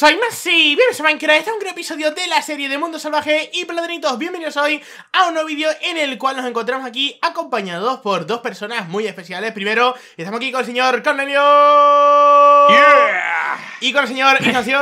Soy Masi, bienvenidos a Minecraft, este es un gran episodio de la serie de Mundo Salvaje Y Platanitos, bienvenidos hoy a un nuevo vídeo en el cual nos encontramos aquí Acompañados por dos personas muy especiales Primero, estamos aquí con el señor Cornelio Yeah. Y con el señor Ignacio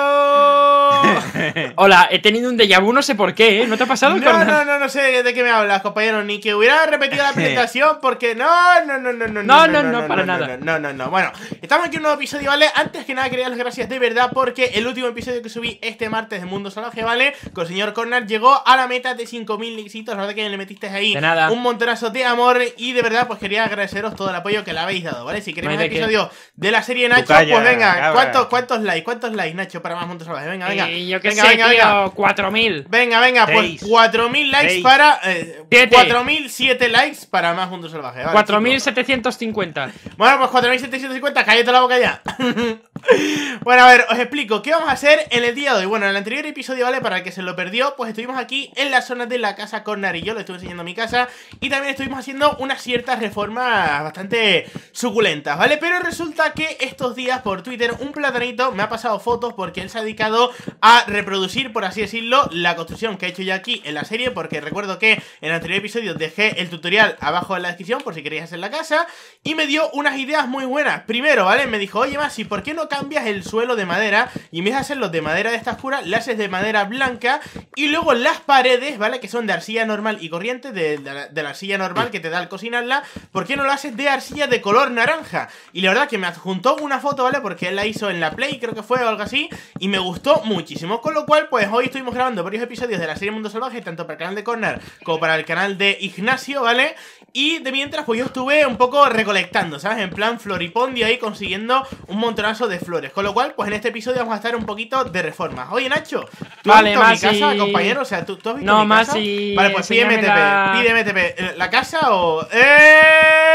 Hola, he tenido un déjà vu, no sé por qué, ¿eh? ¿No te ha pasado, No, Cornel? no, no, no sé de qué me hablas, compañero Ni que hubiera repetido la presentación porque no, no, no, no, no No, no, no, para nada. No, no, no, bueno, estamos aquí en un nuevo episodio, ¿vale? Antes que nada quería dar las gracias de verdad porque el último episodio que subí este martes de Mundo Salvaje, ¿vale? Con el señor Corner llegó a la meta de 5000 lixitos, la verdad que le metiste ahí De nada. un montonazo de amor y de verdad pues quería agradeceros todo el apoyo que le habéis dado, ¿vale? Si queréis un episodio de la serie Nacho, calla, pues venga, cabra. ¿cuántos, ¿cuántos likes? ¿Cuántos likes, Nacho, para más Mundo Salvaje? Venga, venga. Eh, yo qué venga, sé, venga, tío, venga. 4000. Venga, venga, pues Seis. 4000 likes Seis. para. Eh, Siete. 4007 likes para más Mundo Salvaje. vale, chicos. 4750. Bueno, pues 4750, cállate la boca ya. bueno, a ver, os explico qué vamos a hacer en el día de hoy. Bueno, en el anterior episodio, ¿vale? Para el que se lo perdió, pues estuvimos aquí en la zona de la casa con Narillo, le estuve enseñando mi casa. Y también estuvimos haciendo unas ciertas reformas bastante suculentas, ¿vale? Pero resulta que estos días por Twitter un platanito me ha pasado fotos porque él se ha dedicado a reproducir, por así decirlo, la construcción que he hecho yo aquí en la serie. Porque recuerdo que en el anterior episodio dejé el tutorial abajo en la descripción por si queréis hacer la casa. Y me dio unas ideas muy buenas. Primero, ¿vale? Me dijo, oye, Masi, ¿por qué no cambias el suelo de madera? Y en vez de hacerlo de madera de esta oscura, le haces de madera blanca. Y luego las paredes, ¿vale? Que son de arcilla normal y corriente, de, de la arcilla normal que te da al cocinarla. ¿Por qué no lo haces de arcilla de color naranja? Y la verdad que me adjuntó una foto, ¿vale? Porque él la hizo en la Play, creo que fue o algo así. Y me gustó muchísimo. Con lo cual, pues hoy estuvimos grabando varios episodios de la serie Mundo Salvaje, tanto para el canal de Corner como para el canal de Ignacio, ¿vale? Y de mientras, pues yo estuve un poco recolectando, ¿sabes? En plan floripondio ahí consiguiendo un montonazo de flores. Con lo cual, pues en este episodio vamos a estar un poquito de reformas. Oye, Nacho, ¿tú Vale, has visto mi casa, compañero? O sea, ¿tú, tú has visto No, mi casa? Vale, pues pídeme TP, la- pídeme TP. ¿La casa o...? ¡Eh!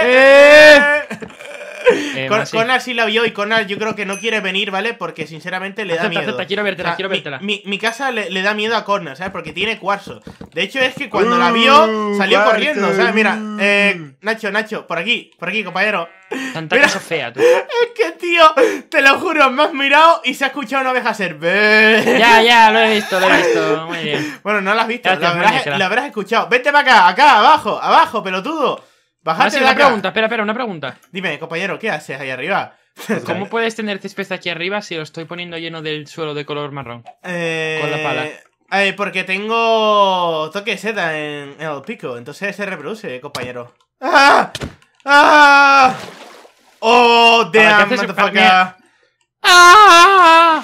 ¡Eh! Eh, Con. Conar sí la vio y Conar yo creo que no quiere venir, ¿vale? Porque sinceramente le da Acepta, miedo. acepta, quiero vértela, O sea, quiero vértela. Mi, mi casa le, le da miedo a Cornar, ¿sabes? Porque tiene cuarzo. De hecho, es que cuando la vio, salió corriendo, ¿sabes? Mira, eh, Nacho, Nacho, por aquí, por aquí, compañero. Tanta Mira. cosa fea, tú. Es que, tío, te lo juro, me has mirado y se ha escuchado una oveja hacer. Ya, ya, lo he visto, lo he visto. Muy bien. Bueno, no lo has visto, Gracias, lo, habrás, lo habrás escuchado. Vete para acá, acá, abajo, abajo, pelotudo. Bájate de una acá. pregunta, espera, espera, una pregunta. Dime, compañero, ¿qué haces ahí arriba? ¿Cómo puedes tener césped aquí arriba si lo estoy poniendo lleno del suelo de color marrón? Eh, Con la pala. eh, porque tengo toque de seda en, en el pico, entonces se reproduce, compañero. ¡Ah! ¡Ah! ¡Oh, ¿qué damn, motherfucker! ¡Ah!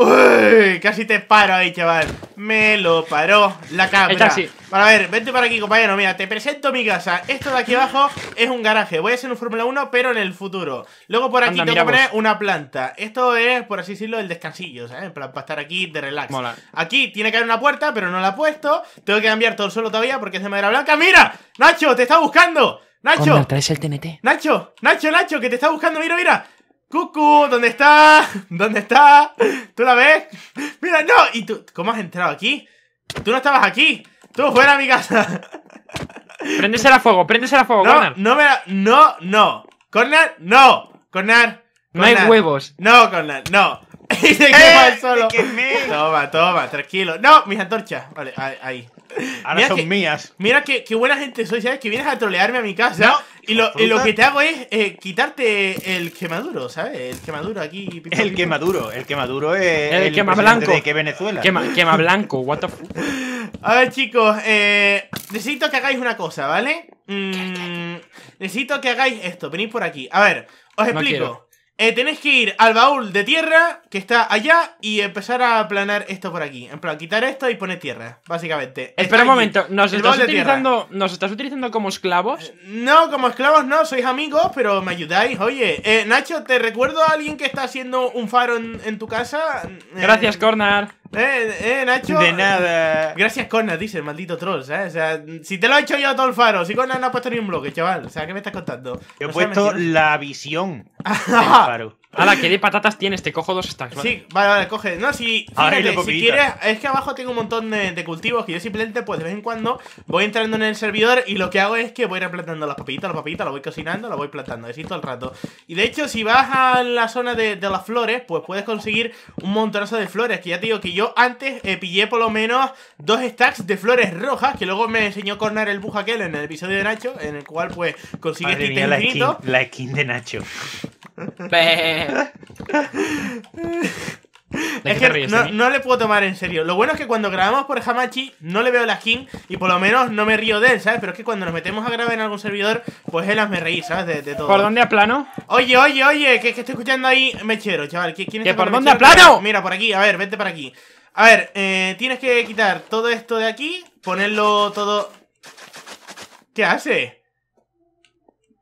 ¡Uy! Casi te paro ahí, chaval. Me lo paró la cámara. El taxi. A ver, vente para aquí, compañero. Mira, te presento mi casa. Esto de aquí abajo es un garaje. Voy a hacer un Fórmula 1, pero en el futuro. Luego por aquí Anda, tengo que mira poner una planta. Esto es, por así decirlo, el descansillo, ¿sabes? En plan, para estar aquí de relax. Mola. Aquí tiene que haber una puerta, pero no la he puesto. Tengo que cambiar todo el suelo todavía porque es de madera blanca. ¡Mira! ¡Nacho, te está buscando! ¡Nacho! Cornel, ¿traes el TNT? Nacho, Nacho, Nacho, que te está buscando, mira, mira. Cucu, ¿dónde está? ¿Dónde está? ¿Tú la ves? Mira, no. ¿Y tú? ¿Cómo has entrado aquí? Tú no estabas aquí. Tú fuera a mi casa. Préndesela a fuego, préndesela a fuego, No, Cornel. no me la... No, no. Corner, no. Corner. No hay huevos. No, Corner, no. Y se quema ¡Eh! el solo. Toma, toma, tranquilo. No, mis antorchas. Vale, ahí. ahí. Ahora Mira son que- mías. Mira qué buena gente soy, ¿sabes? Que vienes a trolearme a mi casa No, y, lo, y lo que te hago es eh, quitarte el quemaduro, ¿sabes? El quemaduro aquí. El quemaduro. El quemaduro es. El quema presidente blanco. ¿De qué Venezuela? Quema, quema blanco, what the fuck. A ver, chicos, eh, necesito que hagáis una cosa, ¿vale? Mm, necesito que hagáis esto. Venid por aquí. A ver, os explico. Eh, tenéis que ir al baúl de tierra que está allá y empezar a aplanar esto por aquí. En plan, quitar esto y poner tierra, básicamente. Espera un momento, ¿nos estás utilizando, ¿nos estás utilizando como esclavos? No, como esclavos no, sois amigos, pero me ayudáis. Oye, eh, Nacho, ¿te recuerdo a alguien que está haciendo un faro en, en tu casa? Eh, Gracias, Corner. Eh, eh, Nacho. De nada. Gracias, Corner, dice el maldito troll, ¿sabes? O sea, si te lo he hecho yo todo el faro, si Corner no ha puesto ni un bloque, chaval. O sea, ¿qué me estás contando? Yo he No puesto la visión. Claro. Hala, ¿qué de patatas tienes? Te cojo dos stacks, ¿vale? Sí, vale, vale, coge. No, si, fíjate, si quieres, es que abajo tengo un montón de, de cultivos que yo simplemente, pues de vez en cuando, voy entrando en el servidor y lo que hago es que voy replantando las papitas, las papitas, las voy cocinando, las voy plantando, así todo el rato. Y de hecho, si vas a la zona de, de las flores, pues puedes conseguir un montonazo de flores. Que ya te digo que yo antes eh, pillé por lo menos dos stacks de flores rojas, que luego me enseñó Corner el bug aquel en el episodio de Nacho, en el cual, pues, consigues ítems la skin, infinitos. la skin de Nacho. Be- ¿De Es que ríes, no, le puedo tomar en serio. Lo bueno es que cuando grabamos por Hamachi no le veo la skin y por lo menos no me río de él, ¿sabes? Pero es que cuando nos metemos a grabar en algún servidor, pues él me reí, ¿sabes? De, de todo. ¿Por dónde a plano? Oye, oye, oye, que, que estoy escuchando ahí Mechero, chaval. ¿Qui- ¿Quién ¿Que por dónde, a plano? Mira, por aquí, a ver, vente por aquí. A ver, eh, tienes que quitar todo esto de aquí, ponerlo todo. ¿Qué hace?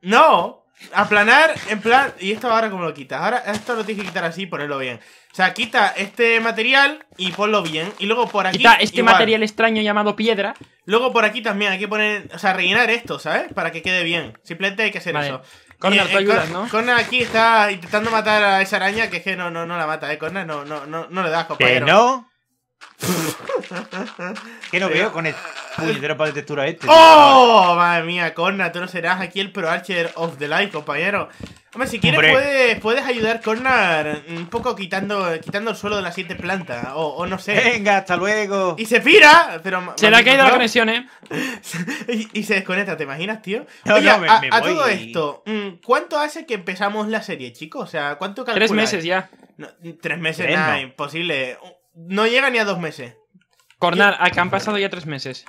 No, aplanar, en plan. ¿Y esto ahora cómo lo quitas? Ahora esto lo tienes que quitar así y ponerlo bien. O sea, quita este material y ponlo bien. Y luego por aquí. Quita este igual. material extraño llamado piedra. Luego por aquí también hay que poner. O sea, rellenar esto, ¿sabes? Para que quede bien. Simplemente hay que hacer Vale. eso. Corner, Y, tú ayudas, Con- ¿no? Corner aquí está intentando matar a esa araña que es que no, no, no la mata, ¿eh? Corner no, no, no, no le das, ¿Que compañero. no? Que no veo con el puñetero para de textura este. ¡Oh! Madre mía, Corner, tú no serás aquí el Pro Archer of the Life, compañero. Hombre, si quieres Hombre. puedes, puedes ayudar, Corner, un poco quitando, quitando el suelo de la siguiente planta. O, o no sé. Venga, hasta luego. Y se pira, pero... Se le ha caído la conexión, ¿eh? y, y se desconecta, ¿te imaginas, tío? No, Oye, no, me- a, me a voy. todo esto, mm, ¿cuánto hace que empezamos la serie, chicos? O sea, ¿cuánto calculáis? Tres meses ya. No, tres meses, nada, no. imposible. No llega ni a dos meses. Cornar, acá han pasado ya tres meses.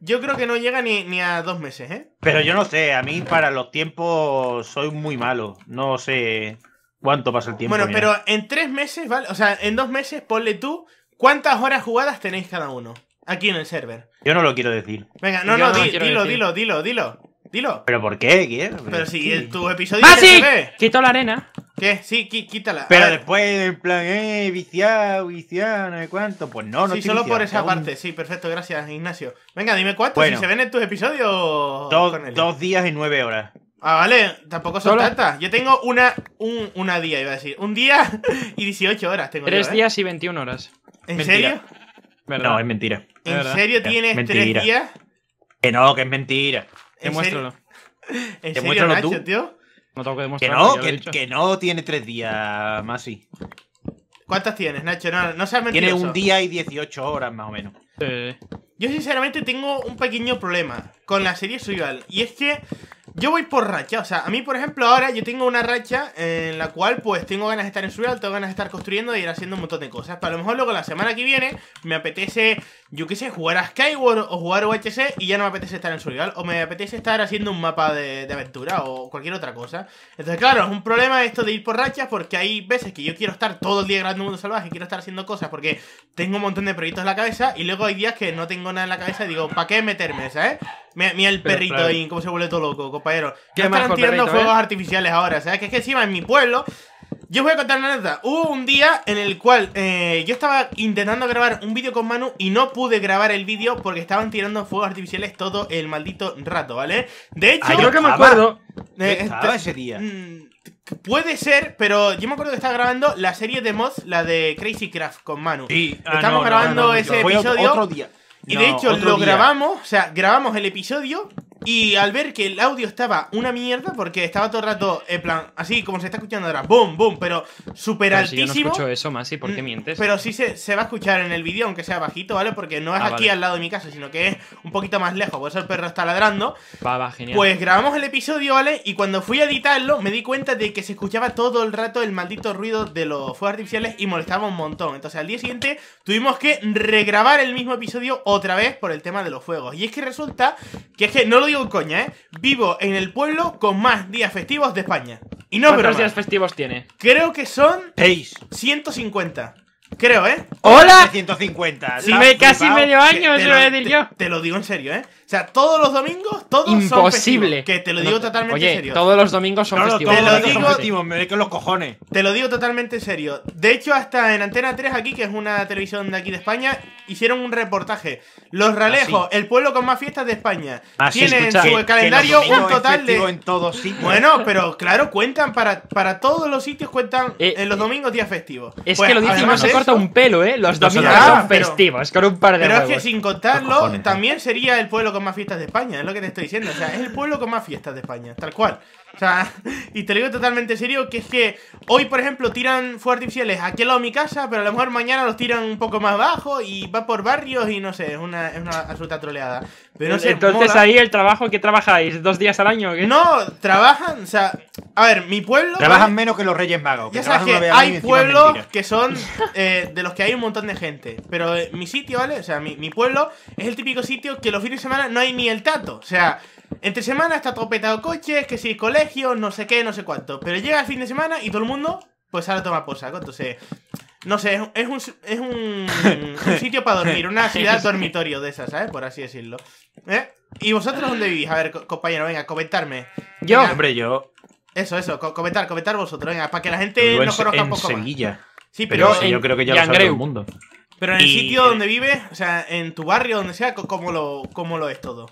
Yo creo que no llega ni, ni a dos meses, ¿eh? Pero yo no sé, a mí para los tiempos soy muy malo. No sé cuánto pasa el tiempo. bueno, pero en tres meses, ¿vale? O sea, en dos meses, ponle tú cuántas horas jugadas tenéis cada uno. Aquí en el server. Yo no lo quiero decir. Venga, no, Yo no, di- dilo, dilo, dilo, dilo. Dilo. ¿Pero por qué? ¿Qué? Pero si en tu episodio ¡Ah, se sí! ve. Quito la arena. ¿Qué? Sí, qui- quítala. Pero después, en plan, eh, viciado, viciado, no sé cuánto. Pues no, no sí, solo por esa aún parte. Sí, perfecto, gracias, Ignacio. Venga, dime cuántos Bueno. si se ven en tus episodios. Dos, dos días y nueve horas. Ah, vale, tampoco son Solo- tantas. Yo tengo una, un, una día, iba a decir. Un día y 18 horas tengo Tres yo, ¿eh? días y 21 horas. ¿En Mentira. serio? ¿Verdad? No, es mentira. ¿En verdad. serio tienes Mentira. tres días? Que no, que es mentira. ¿En Demuéstralo. serio? ¿En serio, Demuéstralo Nacho, tú. tío? No tengo que Que demostrarlo, no, que, dicho. que no tiene tres días, más sí. ¿Cuántas tienes, Nacho? No, no seas Tiene mentiroso. un día y 18 horas, más o menos. Sí. Yo sinceramente tengo un pequeño problema con la serie Survival. Y es que yo voy por racha. O sea, a mí, por ejemplo, ahora yo tengo una racha en la cual pues tengo ganas de estar en Survival, tengo ganas de estar construyendo y ir haciendo un montón de cosas. Pero a lo mejor luego la semana que viene me apetece, yo qué sé, jugar a Skyward o jugar a UHC y ya no me apetece estar en Survival. O me apetece estar haciendo un mapa de, de aventura o cualquier otra cosa. Entonces, claro, es un problema esto de ir por rachas porque hay veces que yo quiero estar todo el día grabando Mundo Salvaje, quiero estar haciendo cosas porque tengo un montón de proyectos en la cabeza y luego hay días que no tengo nada en la cabeza y digo, ¿para qué meterme, sabes? Mira, mira el Pero, perrito claro. ahí, cómo se vuelve todo loco, compañero. Qué No el tirando fuegos ¿eh? artificiales ahora, ¿sabes? Que es que encima en mi pueblo yo os voy a contar una anécdota. Hubo un día en el cual eh, yo estaba intentando grabar un vídeo con Manu y no pude grabar el vídeo porque estaban tirando fuegos artificiales todo el maldito rato, ¿vale? De hecho, Ah, Creo que me acuerdo. eh, estaba ese día. mm, Puede ser, pero yo me acuerdo que estaba grabando la serie de mods, la de Crazy Craft con Manu. Sí, ah, Estamos no, grabando no, no, ese episodio Otro, día. Y No, de hecho lo día. grabamos, o sea, grabamos el episodio y al ver que el audio estaba una mierda, porque estaba todo el rato, en plan, así como se está escuchando ahora, boom, boom, pero súper Pero si yo no altísimo. escucho eso, Masi, ¿por qué Mm, mientes? Pero sí se, se va a escuchar en el vídeo, aunque sea bajito, ¿vale? Porque no es Ah, aquí vale. al lado de mi casa, sino que es un poquito más lejos, por eso el perro está ladrando. Va, va, genial. Pues grabamos el episodio, ¿vale? Y cuando fui a editarlo, me di cuenta de que se escuchaba todo el rato el maldito ruido de los fuegos artificiales y molestaba un montón. Entonces al día siguiente tuvimos que regrabar el mismo episodio otra vez por el tema de los fuegos. Y es que resulta que es que, no lo digo en coña, ¿eh? Vivo en el pueblo con más días festivos de España. Y no es ¿Cuántos broma. días festivos tiene? Creo que son Seis. 150. Creo, ¿eh? ¡Hola! 150. Si me casi medio año, te lo voy a decir te- yo. Te lo digo en serio, ¿eh? O sea, todos los domingos, todos son Imposible. festivos. Que te lo No digo te- totalmente Oye, serio. todos los domingos son No, no, festivos. te lo digo- son festivos, me con los cojones. Te lo digo totalmente en serio. De hecho, hasta en Antena 3 aquí, que es una televisión de aquí de España, hicieron un reportaje. Los Ralejos, el pueblo con más fiestas de España. Ah, sí, tienen escucha, en su que calendario un total de... en todos sitios. Bueno, pero claro, cuentan para, para todos los sitios, cuentan Eh, en los domingos días festivos. Es Pues, que lo dice y no se corta un pelo, ¿eh? Los domingos ya, son pero- festivos, con un par de Pero es que huevos. sin contarlo, cojones, también sería el pueblo con más fiestas de España, es lo que te estoy diciendo. O sea, es el pueblo con más fiestas de España, tal cual. O sea, y te lo digo totalmente en serio, que es que hoy, por ejemplo, tiran fuegos artificiales aquí al lado de mi casa, pero a lo mejor mañana los tiran un poco más bajo y va por barrios y no sé, es una, es una absoluta troleada. Pero no sé, Entonces mola. ahí el trabajo, ¿qué trabajáis? ¿Dos días al año o qué? No, trabajan, o sea, a ver, mi pueblo... Trabajan menos que los Reyes Magos. que Ya sabes que hay pueblos que son eh, de los que hay un montón de gente. Pero eh, mi sitio, ¿vale? O sea, mi, mi pueblo es el típico sitio que los fines de semana no hay ni el tato. O sea, entre semana está todo petado coches, que si colegios, no sé qué, no sé cuánto. Pero llega el fin de semana y todo el mundo, pues sale a tomar por saco. Entonces, no sé, es un, es un, sitio para dormir, una ciudad dormitorio de esas, ¿sabes? Por así decirlo. ¿Eh? ¿Y vosotros dónde vivís? A ver, co- compañero, venga, comentarme. Yo, Venga, Hombre, yo Eso, eso, co- comentar, comentar vosotros, venga, para que la gente nos conozca un en poco más. Sevilla. Sí, Pero, pero, sí, en, yo creo que ya lo sabe todo el mundo. pero en el y- sitio donde vives, o sea, en tu barrio, donde sea, ¿cómo lo, cómo lo es todo?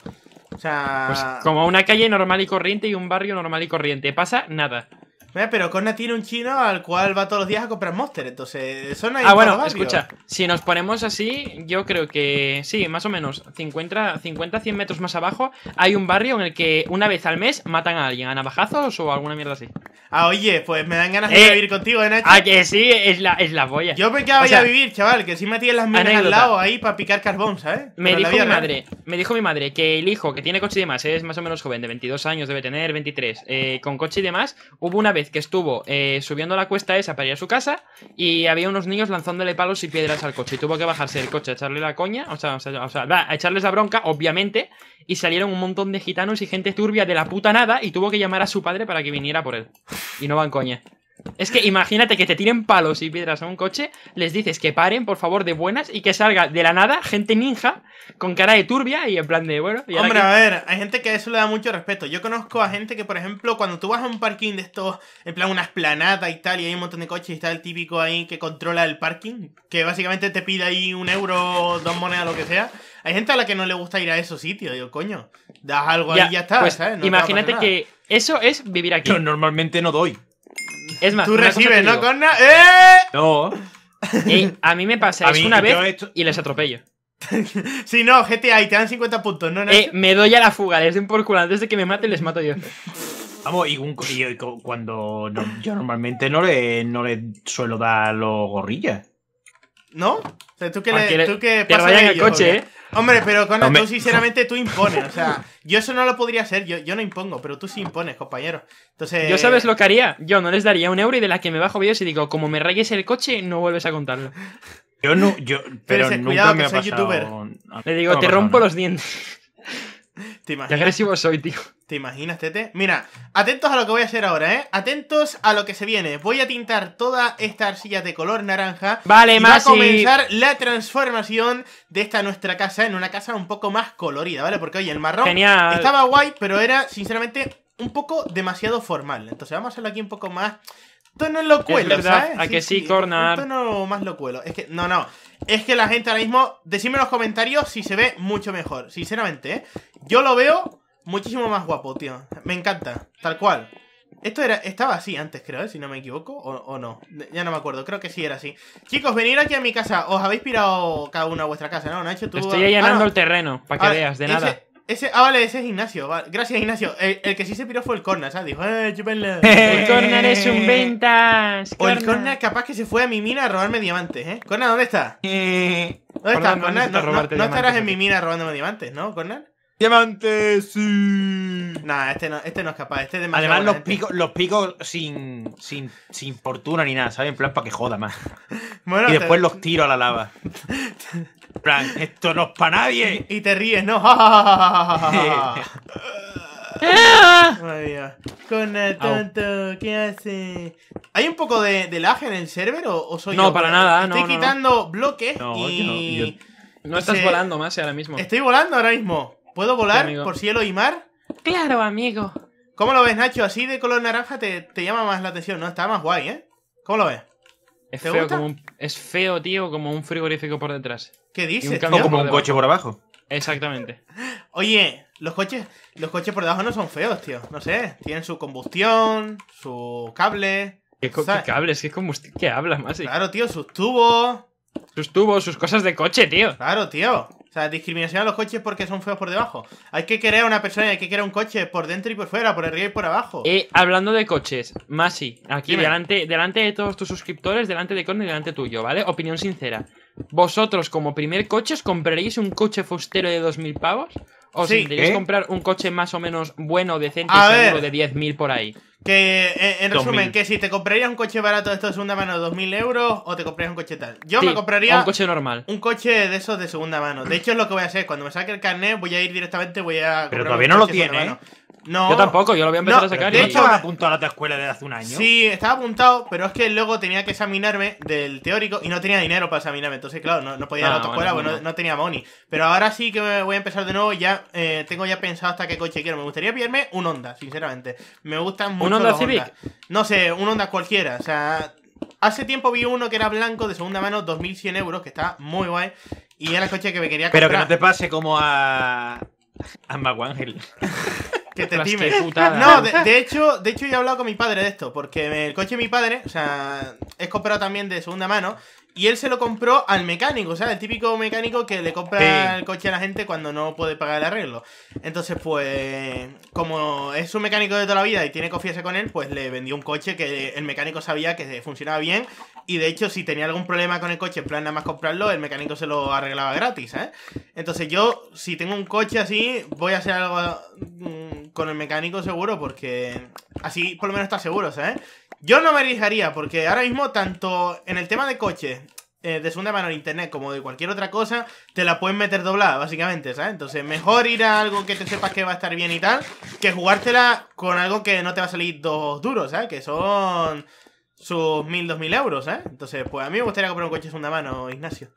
O sea, pues como una calle normal y corriente y un barrio normal y corriente. Pasa nada. Mira, pero Corna tiene un chino al cual va todos los días a comprar Monster, entonces son ahí Ah, en bueno, escucha, si nos ponemos así, yo creo que sí, más o menos 50, 50 100 metros más abajo hay un barrio en el que una vez al mes matan a alguien a navajazos o alguna mierda así. Ah, oye, pues me dan ganas de Eh, vivir contigo, ¿eh, Nacho? Ah, que sí, es la, es la boya. Yo me quedaba o sea, a vivir, chaval, que si me tienes las minas al lado ahí para picar carbón, ¿sabes? Me Pero dijo mi real. madre, me dijo mi madre que el hijo que tiene coche y demás es más o menos joven, de 22 años, debe tener 23, eh, con coche y demás, hubo una vez que estuvo eh, subiendo la cuesta esa para ir a su casa y había unos niños lanzándole palos y piedras al coche y tuvo que bajarse del coche a echarle la coña, o sea, o sea, o sea, a echarles la bronca, obviamente, y salieron un montón de gitanos y gente turbia de la puta nada y tuvo que llamar a su padre para que viniera por él. Y no van coña. Es que imagínate que te tiren palos y piedras a un coche, les dices que paren, por favor, de buenas y que salga de la nada gente ninja con cara de turbia y en plan de, bueno, y Hombre, a ver, hay gente que a eso le da mucho respeto. Yo conozco a gente que, por ejemplo, cuando tú vas a un parking de estos, en plan una esplanada y tal, y hay un montón de coches y está el típico ahí que controla el parking, que básicamente te pide ahí un euro, dos monedas, lo que sea. Hay gente a la que no le gusta ir a esos sitios. Digo, coño, das algo ahí y ya está, pues, imagínate que eso es vivir aquí. Yo normalmente no doy. Es más, Tú recibes, ¿no, Corna? ¡Eh! No. a mí me pasa A es mí, una vez he hecho- y les atropello. Si no, GTA y te dan 50 puntos, ¿no? Eh, me doy a la fuga, les den por culo. Antes de que me maten, les mato yo. Vamos, y, un- y- y cuando no- yo normalmente no le, no le suelo dar los gorrillas. ¿No? Sea, tú que, le, que le- tú que que vayan el coche, ¿o qué? ¿eh? Hombre, pero Hombre. tú sinceramente tú impones. O sea, yo eso no lo podría hacer. Yo, yo no impongo, pero tú sí impones, compañero. Entonces. Yo sabes lo que haría. Yo no les daría un euro y de la que me bajo vídeos y digo, como me rayes el coche, no vuelves a contarlo. Yo no, yo, pero ese, nunca cuidado, me que ha soy pasado. youtuber. Le digo, No te rompo los dientes. ¿Te Qué agresivo soy, tío. ¿Te imaginas, Tete? Mira, atentos a lo que voy a hacer ahora, ¿eh? Atentos a lo que se viene. Voy a tintar toda esta arcilla de color naranja. Vale, y va a Masi. comenzar la transformación de esta nuestra casa en una casa un poco más colorida, ¿vale? Porque, oye, el marrón Genial. estaba guay, pero era, sinceramente, un poco demasiado formal. Entonces vamos a hacerlo aquí un poco más... Tono locuelo, ¿sabes? ¿a que sí, Cornar? Un tono más locuelo. Es que, no, no. Es que la gente ahora mismo, decidme en los comentarios si se ve mucho mejor. Sinceramente, ¿eh? Yo lo veo muchísimo más guapo, tío. Me encanta. Tal cual. Esto era, estaba así antes, creo, ¿eh? si no me equivoco, o, o no. Ya no me acuerdo, creo que sí era así. Chicos, venid aquí a mi casa. Os habéis pirado cada uno a vuestra casa, ¿no? Nacho, tú. Estoy ah, allanando no. el terreno, para que Ah, veas, de ese- nada. Ese, ah, vale, ese es Ignacio. vale. Gracias, Ignacio. El, el que sí se piró fue el Corna, ¿sabes? Dijo, eh, chúpenle. El corner es un ventas. O el corner. Corna capaz que se fue a mi mina a robarme diamantes, ¿eh? Corna, ¿dónde está? Eh, ¿Dónde estás, no Corna? necesita No, no- robarte no estarás en mi mina robándome diamantes, ¿no, Corna? Diamantes, sí. Nah, este no, este no es capaz, este es demasiado Además, los gente. picos, los picos sin, sin, sin fortuna ni nada, ¿sabes? En plan, para que joda más. Bueno, y te- después los tiro a la lava. En plan, esto no es para nadie. Y te ríes, ¿no? Madre mía. Corna, tonto, ¿qué hace? ¿Hay un poco de, de lag en el server o, o soy No, yo? para nada, Estoy no, no, no. quitando bloques No, y... yo no- yo- No estás volando más ahora mismo. Estoy volando ahora mismo. ¿Puedo volar por cielo y mar? Claro, amigo. ¿Cómo lo ves, Nacho? Así de color naranja te, te llama más la atención, ¿no? Está más guay, ¿eh? ¿Cómo lo ves? Es ¿Te feo, gusta? como un- es feo, tío, como un frigorífico por detrás. ¿Qué dices, O tío? como un coche por abajo. Exactamente. Oye, los coches, los coches por debajo no son feos, tío. No sé, tienen su combustión, su cable. ¿Qué, co- ¿sabes? qué cables? ¿Qué combustible? ¿Qué hablas, más? Claro, tío, sus tubos. Sus tubos, sus cosas de coche, tío. Claro, tío. O sea, discriminación a los coches porque son feos por debajo. Hay que querer a una persona y hay que querer un coche por dentro y por fuera, por arriba y por abajo. Eh, hablando de coches, Masi, aquí Dime. delante, delante de todos tus suscriptores, delante de Corny y delante tuyo, ¿vale? Opinión sincera. ¿Vosotros, como primer coche, os compraríais un coche fustero de 2.000 pavos? ¿O Sí. intentaríais ¿Qué? comprar un coche más o menos bueno, decente A y seguro ver. de 10.000 por ahí? Que, eh, en 2000. resumen, que si te comprarías un coche barato de esto de segunda mano de 2.000 euros o te comprarías un coche tal. Yo Sí, me compraría un coche normal. un coche de esos de segunda mano. De hecho, es lo que voy a hacer. Cuando me saque el carnet, voy a ir directamente, voy a. Pero todavía un no lo tiene, mano. No. Yo tampoco, yo lo voy a empezar No, a sacar. de hecho- estaba apuntado a la escuela desde hace un año? Sí, estaba apuntado, pero es que luego tenía que examinarme del teórico y no tenía dinero para examinarme. Entonces, claro, no, no podía ir a la Ah, autoescuela bueno, porque no, no tenía money. Pero ahora sí que me voy a empezar de nuevo. Ya eh, tengo ya pensado hasta qué coche quiero. Me gustaría pillarme un Honda, sinceramente. Me gustan mucho Honda los Civic? Honda. No sé, un Honda cualquiera. O sea, hace tiempo vi uno que era blanco de segunda mano, 2100 euros, que está muy guay. Y era el coche que me quería Pero que comprar. no te pase como a. a Maguangel. Que te Ostras, time. qué putada. No, de, de hecho, de hecho yo he hablado con mi padre de esto, porque el coche de mi padre, o sea, es comprado también de segunda mano, y él se lo compró al mecánico, o sea, el típico mecánico que le compra Sí. el coche a la gente cuando no puede pagar el arreglo. Entonces, pues, como es un mecánico de toda la vida y tiene confianza con él, pues le vendió un coche que el mecánico sabía que funcionaba bien, y de hecho, si tenía algún problema con el coche, en plan nada más comprarlo, el mecánico se lo arreglaba gratis, ¿eh? Entonces yo, si tengo un coche así, voy a hacer algo mm, con el mecánico seguro, porque así por lo menos está seguro, ¿sabes? Yo no me arriesgaría, porque ahora mismo, tanto en el tema de coches, eh, de segunda mano en internet, como de cualquier otra cosa, te la pueden meter doblada, básicamente, ¿sabes? Entonces, mejor ir a algo que te sepas que va a estar bien y tal, que jugártela con algo que no te va a salir dos duros, ¿sabes? Que son sus mil, dos mil euros, ¿eh? Entonces, pues a mí me gustaría comprar un coche de segunda mano, Ignacio.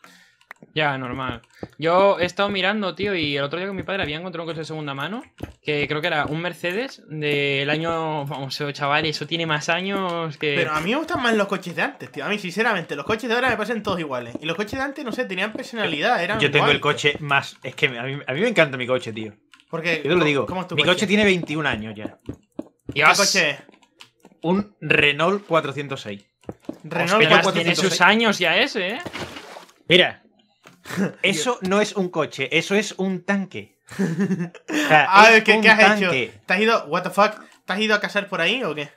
Ya, normal. Yo he estado mirando, tío, y el otro día con mi padre había encontrado un coche de segunda mano, que creo que era un Mercedes del año, vamos, chaval, eso tiene más años que... Pero a mí me gustan más los coches de antes, tío. A mí, sinceramente, los coches de ahora me parecen todos iguales. Y los coches de antes, no sé, tenían personalidad, eran Yo tengo el coche más. Es que a mí, a mí me encanta mi coche, tío. Porque, Yo te lo ¿cómo- digo. ¿Cómo es tu Mi coche? coche tiene 21 años ya. ¿Qué Dios, coche es? Un Renault 406. Renault Ostras, 406. tiene sus años ya ese, ¿eh? Mira. Eso no es un coche, eso es un tanque. O sea, Ah, es ¿qué, un qué has tanque. hecho? ¿Te has ido, what the fuck? ¿Te has ido a casar por ahí o qué?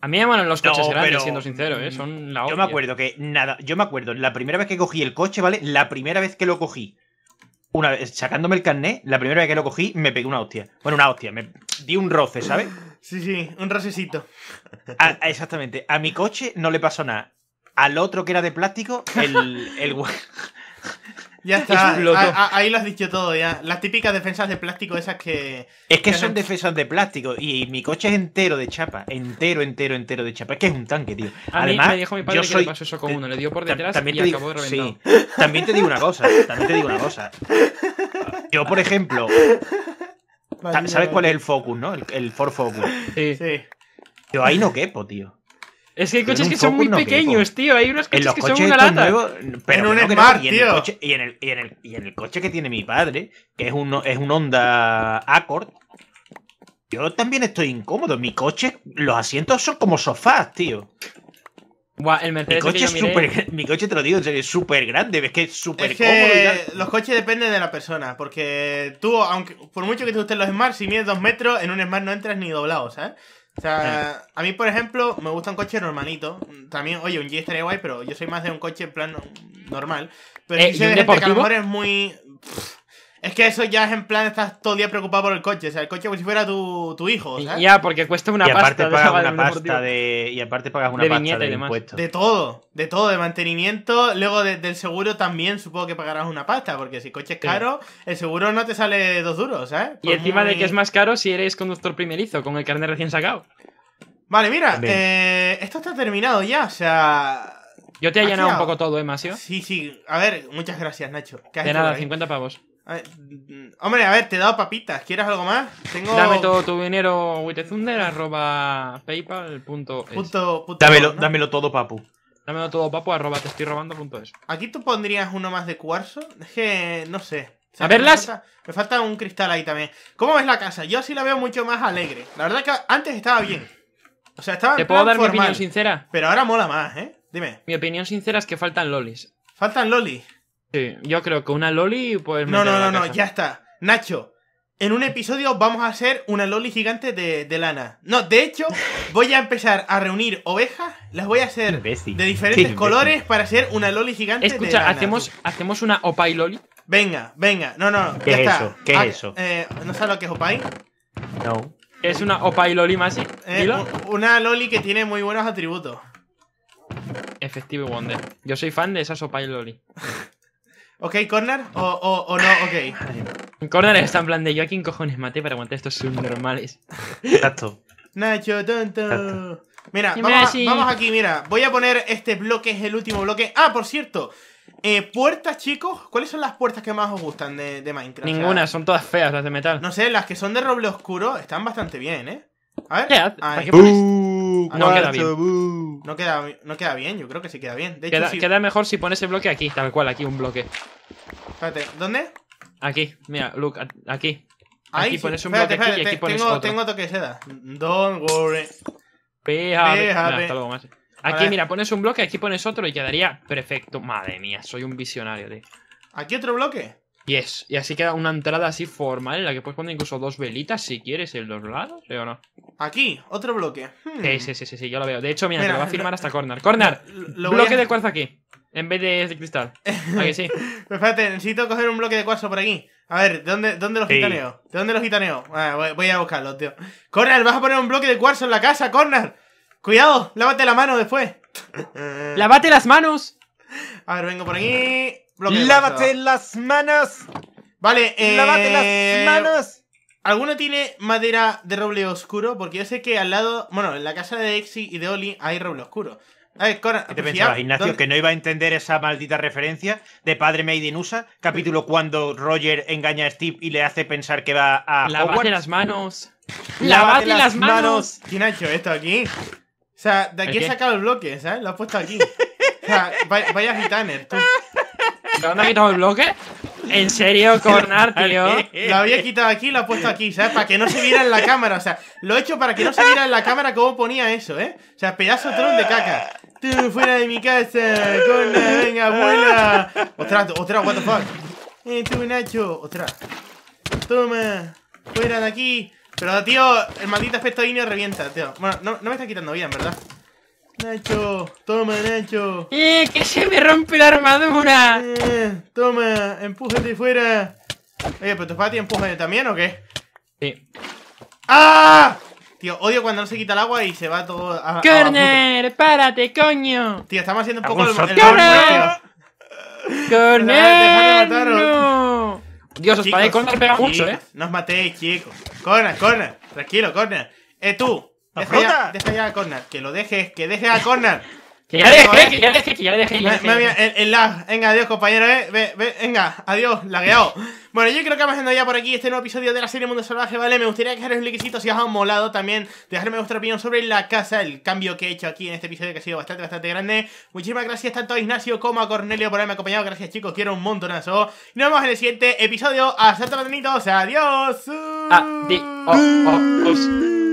A mí me molan los No, coches grandes, pero- siendo sincero, ¿eh? Son la Yo me acuerdo que nada, yo me acuerdo, la primera vez que cogí el coche, ¿vale? La primera vez que lo cogí, una vez sacándome el carnet, la primera vez que lo cogí, me pegué una hostia. Bueno, una hostia, me di un roce, ¿sabes? Sí, sí, un rocecito. A- a- exactamente. A mi coche no le pasó nada. Al otro que era de plástico, el, el hue- Ya está. Explotó. A- a- ahí lo has dicho todo ya. Las típicas defensas de plástico esas que. Es que Que son defensas de plástico y mi coche es entero de chapa. Entero, entero, entero de chapa. Es que es un tanque, tío. A Además, mí me dijo mi padre yo que soy... le pasó eso con uno, le dio por detrás también y te digo, acabó reventado. sí. También te digo una cosa. También te digo una cosa. Yo, por ejemplo, ¿sabes cuál es el Focus, no? El, el Ford Focus. Sí. Sí. Yo ahí no quepo, tío. Es que hay coches que son muy pequeños, tío. Hay unos En coches que coches son una lata. nuevos, pero En un. Smart, y en tío. El coche, y, en el, y, en el, y en el coche que tiene mi padre, que es un, es un Honda Accord, yo también estoy incómodo. Mi coche, los asientos son como sofás, tío. Buah, el Mi Mercedes que coche es súper. Mi coche, te lo digo en serio, es súper grande. Es que es súper Es cómodo y los coches dependen de la persona. Porque tú, aunque por mucho que te gusten los Smart, si mides dos metros, en un Smart no entras ni doblado, ¿sabes? O sea, a mí, por ejemplo, me gusta un coche normalito. También, oye, un G estaría guay, pero yo soy más de un coche en plan normal. Pero Eh, sí ¿y sé un de gente que a lo mejor es muy. Pff, Es que eso ya es en plan, estás todo el día preocupado por el coche. O sea, el coche como si fuera tu, tu hijo, ¿sabes? Ya, porque cuesta una y aparte pasta. pagas una un pasta de. Y aparte pagas una De pasta viñeta y de demás. impuestos. De todo, de todo, de mantenimiento. Luego de- del seguro también supongo que pagarás una pasta, porque si el coche es Sí. caro, el seguro no te sale dos duros, ¿sabes? Y encima de que es más caro si eres conductor primerizo, con el carnet recién sacado. Vale, mira, eh, esto está terminado ya, o sea... Yo te he ¿Has llenado un poco todo, ¿eh, Masio? Sí, sí, a ver, muchas gracias, Nacho. ¿Qué has De nada, por ahí? 50 pavos. A ver, hombre, a ver, te he dado papitas. ¿Quieres algo más? Tengo. Dame todo tu dinero, witezunder, arroba paypal.es. Punto, punto Dámelo, ¿no? dámelo todo, papu. Dámelo todo, papo, arroba te estoy robando.es. Aquí tú pondrías uno más de cuarzo. Es que no sé. O A verlas. Me falta, me falta un cristal ahí también. ¿Cómo ves la casa? Yo sí la veo mucho más alegre. La verdad que antes estaba bien. O sea, estaba ¿Te puedo dar mi opinión sincera? Pero ahora mola más, ¿eh? Dime. Mi opinión sincera es que faltan lolis. Faltan loli. Sí, yo creo que una loli pues No, no, no, no, ya está. Nacho, en un episodio vamos a hacer una loli gigante de, de lana. No, de hecho, voy a empezar a reunir ovejas, las voy a hacer Imbécil. de Qué diferentes colores para hacer una loli gigante de Escucha, lana. hacemos, hacemos una opai loli. Venga, venga, no, no, ¿Qué ya es está. eso? ¿Qué es Ah, eso? eh, ¿No sabes lo que es Opai? No. Es una opai loli más, ¿sí? Eh, una loli que tiene muy buenos atributos. Efectivo Wonder. Yo soy fan de esas opai loli. ¿Ok, corner? ¿O, o, o no? Ok. Corner está en plan de yo a quién cojones maté para aguantar estos subnormales. Exacto. Nacho, tonto. Exacto. Mira, vamos a, así. vamos aquí, mira. Voy a poner este bloque, es el último bloque. Ah, por cierto. Eh, puertas, chicos. ¿Cuáles son las puertas que más os gustan de, de Minecraft? O sea, Ninguna, son todas feas las de metal. no sé, las que son de roble oscuro están bastante bien, ¿eh? A ver. ¿Qué. ¿Para qué pones? No queda bien. uh. No queda, no queda bien, yo creo que sí queda bien. De hecho, Queda, queda mejor si pones el bloque aquí, tal cual, aquí un bloque. Espérate, ¿dónde? Aquí, mira, look, a- aquí. Ahí Aquí sí. pones un Espérate, bloque aquí y aquí pones tengo, otro. tengo toque de seda. Don't worry. Fíjate. Mira, hasta luego más. Aquí, mira, pones un bloque, aquí pones otro y quedaría perfecto. Madre mía, soy un visionario, tío. ¿Aquí otro bloque? Yes, y así queda una entrada así formal en la que puedes poner incluso dos velitas si quieres en los lados, ¿sí o no? Aquí, otro bloque. Hmm. Sí, sí, sí, sí, sí, yo lo veo. De hecho, mira, Mira, te lo va a firmar hasta Corner. Corner, Lo bloque a- de cuarzo aquí. En vez de, de cristal. ¿A que sí? Pero espérate, necesito coger un bloque de cuarzo por aquí. A ver, ¿de dónde, dónde los Sí. gitaneo? ¿De dónde los gitaneo? Ah, voy, voy a buscarlos, tío. Corner, vas a poner un bloque de cuarzo en la casa, Corner. Cuidado, lávate la mano después. ¡Lávate las manos! A ver, vengo por aquí. Lávate las manos. Vale, eh. Lávate las manos. ¿Alguno tiene madera de roble oscuro? Porque yo sé que al lado. Bueno, en la casa de Exi y de Oli hay roble oscuro. A ver, Corner. ¿Qué te pues pensabas, ya- Ignacio? ¿dónde- Que no iba a entender esa maldita referencia de Padre Made in USA, capítulo cuando Roger engaña a Steve y le hace pensar que va a ¡Lávate Hogwarts. las manos! Lávate ¡Lávate las manos! ¿Quién ha hecho esto aquí? O sea, de aquí ¿El he sacado el bloque, ¿sabes? Lo he puesto aquí. O sea, vaya, vaya gitaner, tú. ¿De dónde ha quitado el bloque? ¿En serio, Corner, tío? Lo había quitado aquí y lo he puesto aquí, ¿sabes? Para que no se viera en la cámara. O sea, lo he hecho para que no se viera en la cámara cómo ponía eso, ¿eh? O sea, pedazo tron de caca. Tú, fuera de mi casa, corna, venga, abuela. Ostras, ostras, what the fuck. Eh, tú, Nacho. Ostras. Toma. Fuera de aquí. Pero, tío, el maldito aspecto inio revienta, tío. Bueno, no, no me está quitando bien, ¿verdad? Nacho, toma, Nacho. ¡Eh, que se me rompe la armadura! Eh, toma, empújate fuera. Oye, pero tu pati empuja también o qué? Sí. ¡Ah! Tío, odio cuando no se quita el agua y se va todo a. ¡Corner! ¡Párate, coño! Tío, estamos haciendo un poco el, el. ¡Corner! Dejad de. ¡No! Dios, os parece Corner pega mucho, ¿eh? No os matéis, chicos. Corner, corner. Tranquilo, corner. Eh, tú. ¡La Deja ya, fruta! deja ya a corner. Que lo dejes, que deje a corner. Que ya le dejé, que ya le dejé, que ya ya mía, el, el lag. Venga, adiós, compañero, eh. Ve, ve, venga, adiós, lagueado. Bueno, yo creo que vamos yendo ya por aquí este nuevo episodio de la serie Mundo Salvaje, ¿vale? Me gustaría que dejaros un likecito si os ha molado también. Dejarme vuestra opinión sobre la casa, el cambio que he hecho aquí en este episodio que ha sido bastante, bastante grande. Muchísimas gracias tanto a Ignacio como a Cornelio por haberme acompañado. Gracias, chicos, quiero un montonazo. Y nos vemos en el siguiente episodio. Hasta pronto, adiós. Adiós. Oh, oh, os.